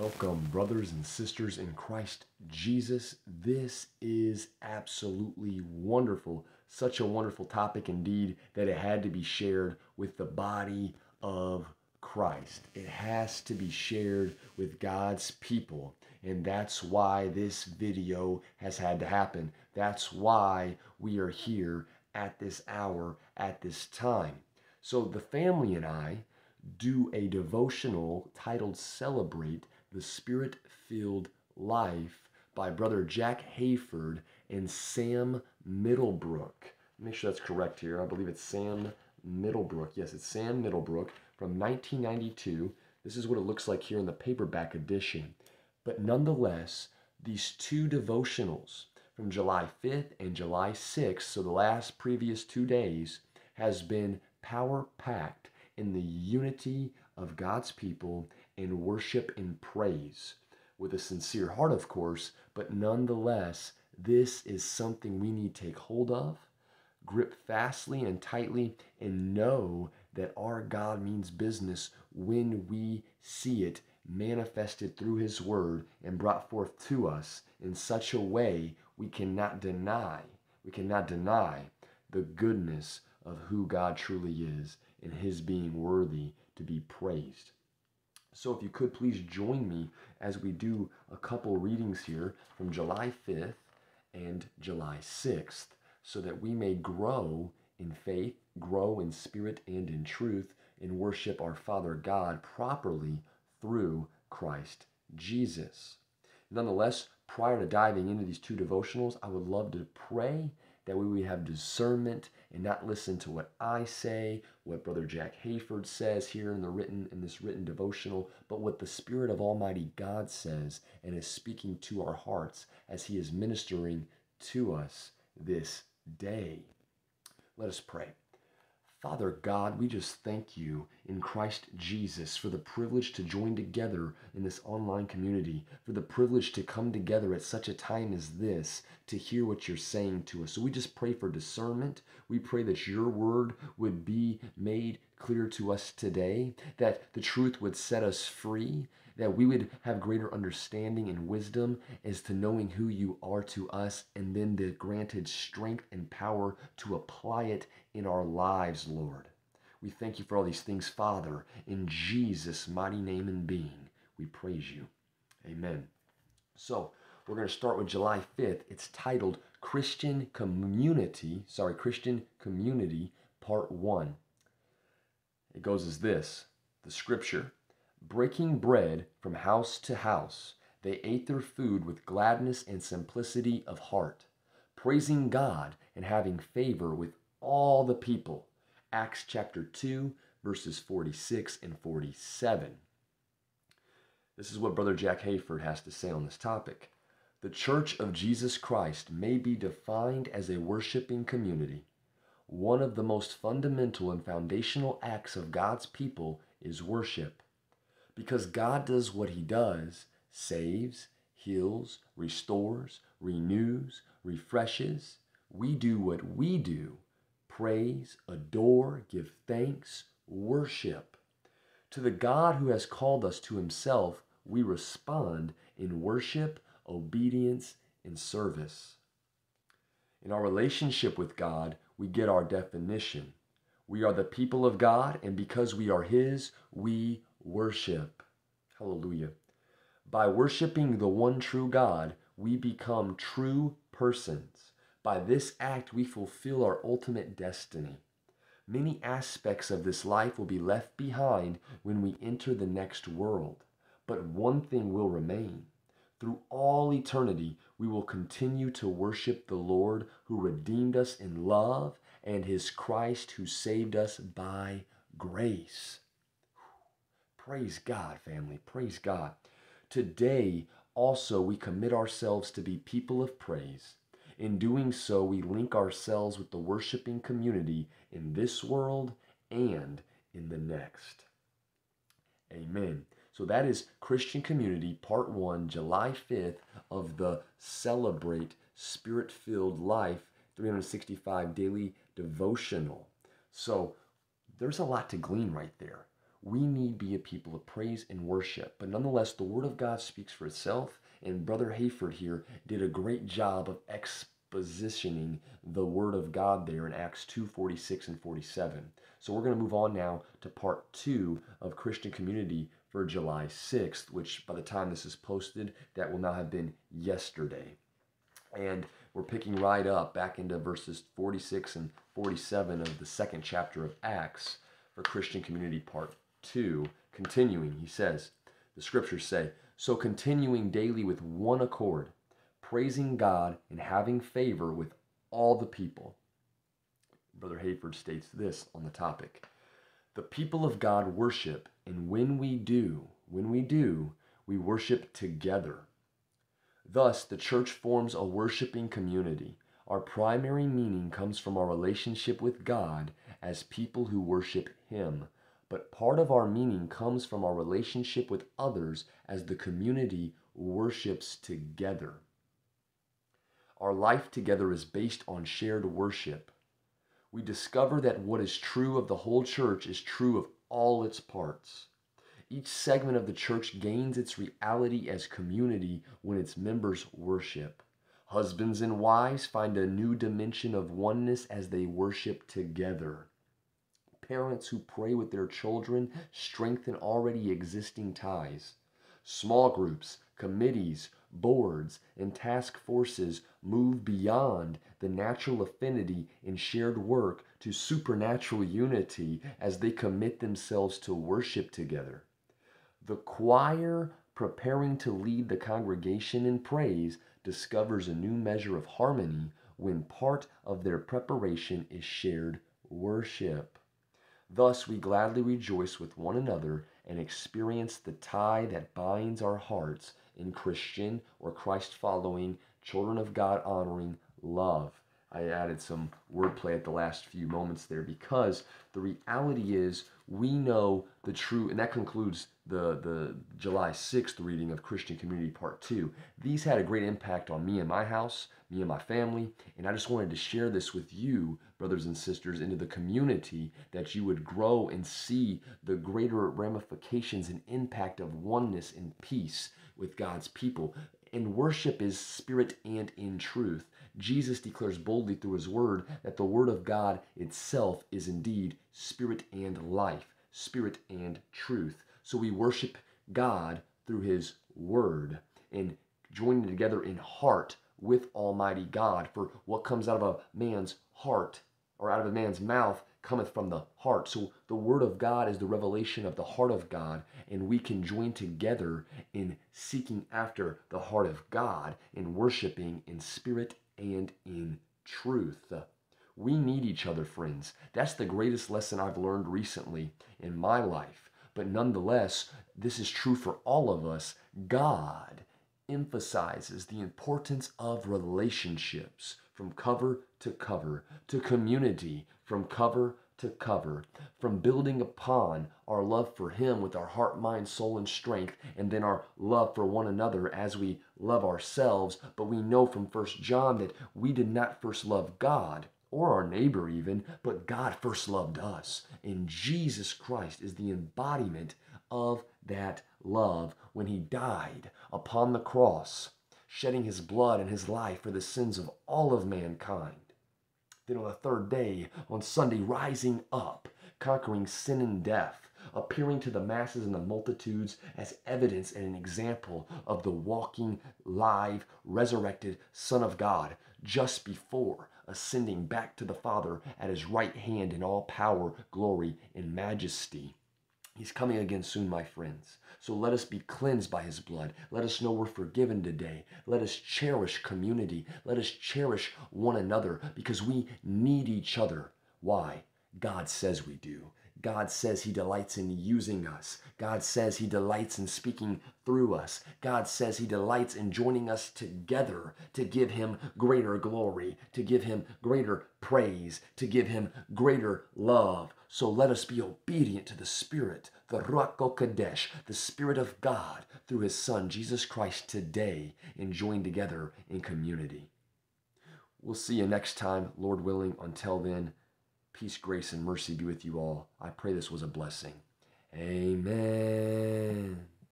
Welcome, brothers and sisters in Christ Jesus. This is absolutely wonderful. Such a wonderful topic indeed that it had to be shared with the body of Christ. It has to be shared with God's people. And that's why this video has had to happen. That's why we are here at this hour, at this time. So the family and I do a devotional titled Celebrate the Spirit Filled Life by Brother Jack Hayford and Sam Middlebrook. Make sure that's correct here. I believe it's Sam Middlebrook. Yes, it's Sam Middlebrook from 1992. This is what it looks like here in the paperback edition. But nonetheless, these two devotionals from July 5th and July 6th, so the last previous two days, has been power packed in the unity of God's people in worship and praise. With a sincere heart, of course, but nonetheless, this is something we need to take hold of, grip fastly and tightly, and know that our God means business when we see it manifested through His Word and brought forth to us in such a way we cannot deny, we cannot deny the goodness of who God truly is and His being worthy to be praised. So, if you could please join me as we do a couple readings here from July 5th and July 6th so that we may grow in faith, grow in spirit and in truth, and worship our Father God properly through Christ Jesus. Nonetheless, prior to diving into these two devotionals, I would love to pray that we would have discernment and not listen to what I say, what Brother Jack Hayford says here in the written in this written devotional, but what the Spirit of Almighty God says and is speaking to our hearts as He is ministering to us this day. Let us pray. Father God, we just thank you in Christ Jesus for the privilege to join together in this online community, for the privilege to come together at such a time as this to hear what you're saying to us. So we just pray for discernment. We pray that your word would be made clear to us today, that the truth would set us free, that we would have greater understanding and wisdom as to knowing who you are to us, and then the granted strength and power to apply it in our lives, Lord. We thank you for all these things, Father. In Jesus' mighty name and being, we praise you. Amen. So, we're going to start with July 5th. It's titled Christian Community, sorry, Christian Community, Part 1. It goes as this The scripture Breaking bread from house to house, they ate their food with gladness and simplicity of heart, praising God and having favor with all the people. Acts chapter 2, verses 46 and 47. This is what Brother Jack Hayford has to say on this topic. The Church of Jesus Christ may be defined as a worshiping community. One of the most fundamental and foundational acts of God's people is worship. Because God does what He does saves, heals, restores, renews, refreshes. We do what we do praise, adore, give thanks, worship. To the God who has called us to Himself, we respond in worship, obedience, and service. In our relationship with God, we get our definition. We are the people of God, and because we are His, we worship. Hallelujah. By worshiping the one true God, we become true persons. By this act, we fulfill our ultimate destiny. Many aspects of this life will be left behind when we enter the next world, but one thing will remain. Through all eternity, we will continue to worship the Lord who redeemed us in love and his Christ who saved us by grace. Praise God, family. Praise God. Today, also, we commit ourselves to be people of praise. In doing so, we link ourselves with the worshiping community in this world and in the next. Amen. So that is Christian Community, Part 1, July 5th of the Celebrate Spirit Filled Life 365 Daily Devotional. So there's a lot to glean right there. We need be a people of praise and worship. But nonetheless, the Word of God speaks for itself, and Brother Hayford here did a great job of expositioning the Word of God there in Acts 2 46 and 47. So we're going to move on now to part two of Christian Community for July 6th, which by the time this is posted, that will now have been yesterday. And we're picking right up back into verses 46 and 47 of the second chapter of Acts for Christian Community Part 2. Continuing, he says, the scriptures say, So continuing daily with one accord, praising God and having favor with all the people. Brother Hayford states this on the topic. The people of God worship, and when we do, when we do, we worship together. Thus, the church forms a worshiping community. Our primary meaning comes from our relationship with God as people who worship Him. But part of our meaning comes from our relationship with others as the community worships together. Our life together is based on shared worship. We discover that what is true of the whole church is true of all its parts. Each segment of the church gains its reality as community when its members worship. Husbands and wives find a new dimension of oneness as they worship together. Parents who pray with their children strengthen already existing ties. Small groups, committees, boards, and task forces move beyond the natural affinity and shared work to supernatural unity as they commit themselves to worship together. The choir, preparing to lead the congregation in praise, discovers a new measure of harmony when part of their preparation is shared worship. Thus, we gladly rejoice with one another and experience the tie that binds our hearts in Christian or Christ following, children of God honoring love. I added some wordplay at the last few moments there because the reality is we know the true, and that concludes the, the July 6th reading of Christian Community Part 2. These had a great impact on me and my house, me and my family, and I just wanted to share this with you, brothers and sisters, into the community that you would grow and see the greater ramifications and impact of oneness and peace with God's people. And worship is spirit and in truth. Jesus declares boldly through his word that the word of God itself is indeed spirit and life, spirit and truth. So we worship God through his word and joining together in heart with Almighty God. For what comes out of a man's heart or out of a man's mouth cometh from the heart. So the word of God is the revelation of the heart of God, and we can join together in seeking after the heart of God and worshiping in spirit and in truth. We need each other, friends. That's the greatest lesson I've learned recently in my life. But nonetheless, this is true for all of us. God emphasizes the importance of relationships from cover to cover, to community from cover to cover, from building upon our love for Him with our heart, mind, soul, and strength, and then our love for one another as we love ourselves. But we know from First John that we did not first love God or our neighbor even, but God first loved us. And Jesus Christ is the embodiment of that love when He died upon the cross, shedding His blood and His life for the sins of all of mankind. Then on the third day, on Sunday, rising up, conquering sin and death, appearing to the masses and the multitudes as evidence and an example of the walking, live, resurrected Son of God just before ascending back to the Father at his right hand in all power, glory, and majesty. He's coming again soon, my friends. So let us be cleansed by his blood. Let us know we're forgiven today. Let us cherish community. Let us cherish one another because we need each other. Why? God says we do. God says He delights in using us. God says He delights in speaking through us. God says He delights in joining us together to give Him greater glory, to give Him greater praise, to give Him greater love. So let us be obedient to the Spirit, the Ruach Kodesh, the Spirit of God, through His Son, Jesus Christ, today, and join together in community. We'll see you next time, Lord willing. Until then, peace, grace, and mercy be with you all. I pray this was a blessing. Amen.